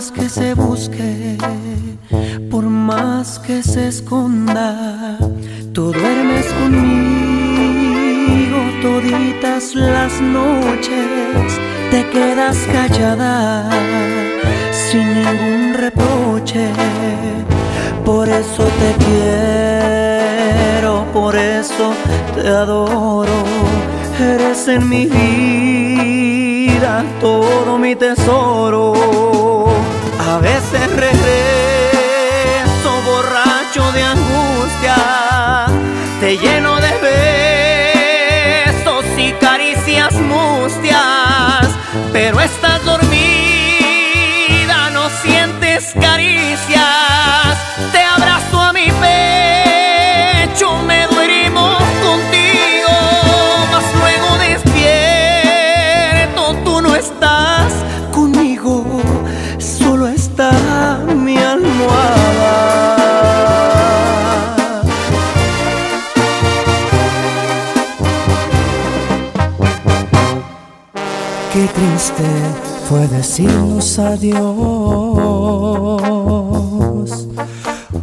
más que se busque, por más que se esconda, tú duermes conmigo toditas las noches, te quedas callada sin ningún reproche, por eso te quiero, por eso te adoro Eres en mi vida todo mi tesoro. A veces regreso borracho de angustia, te lleno de besos y caricias mustias, pero estás dormida, no sientes caricias, Qué triste fue decirnos adiós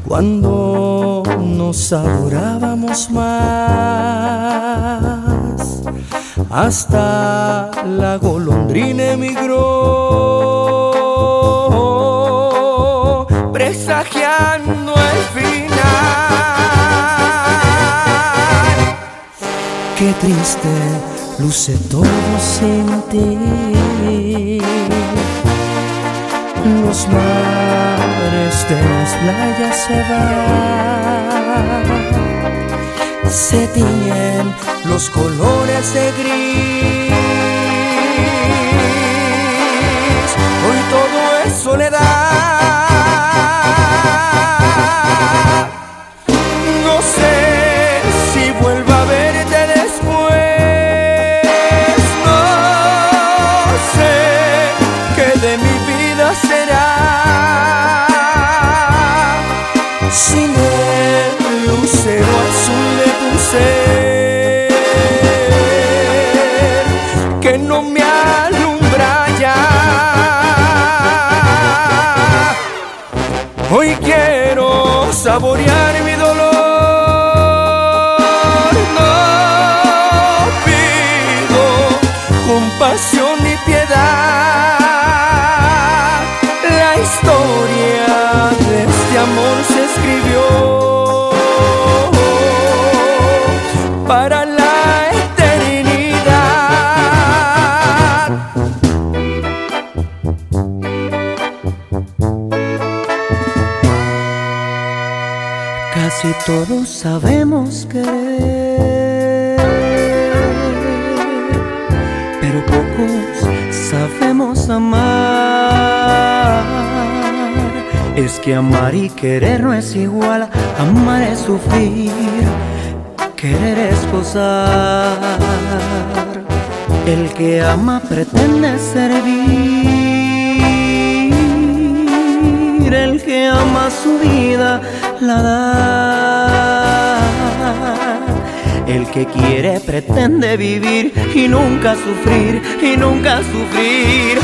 cuando nos adorábamos más. Hasta la golondrina emigró, presagiando el final. Qué triste luce todo sin ti. Los mares de las playas se van, se tiñen los colores de gris. Hoy todo es soledad. Será. Sin el lucero azul de tu que no me alumbra ya. Hoy quiero saborear se escribió para la eternidad. Casi todos sabemos querer, pero pocos sabemos amar. Es que amar y querer no es igual, amar es sufrir, querer es gozar. El que ama pretende servir, el que ama su vida la da. El que quiere pretende vivir y nunca sufrir, y nunca sufrir.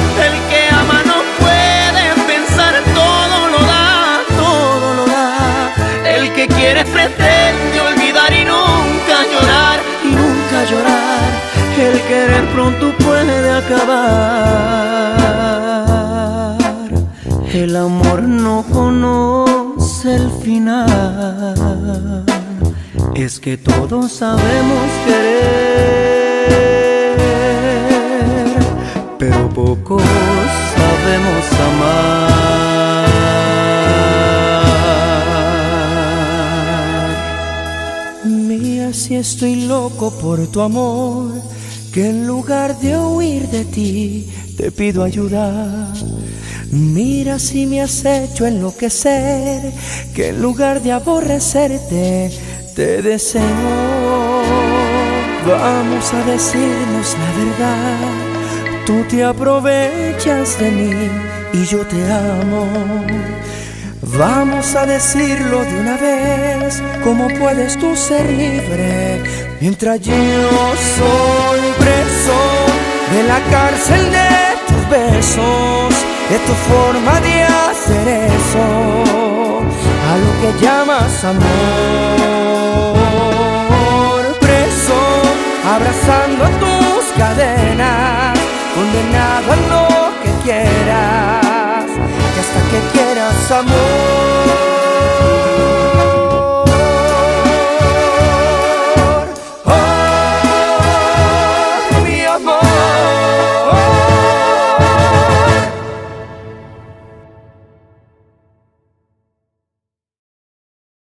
El querer pronto puede acabar. El amor no conoce el final. Es que todos sabemos querer, pero pocos sabemos amar. Si estoy loco por tu amor, que en lugar de huir de ti te pido ayuda. Mira si me has hecho enloquecer, que en lugar de aborrecerte te deseo. Vamos a decirnos la verdad, tú te aprovechas de mí y yo te amo. Vamos a decirlo de una vez, ¿cómo puedes tú ser libre? Mientras yo soy preso de la cárcel de tus besos, de tu forma de hacer eso, a lo que llamas amor. Preso, abrazando tus cadenas, condenado a lo que quieras que quieras, amor.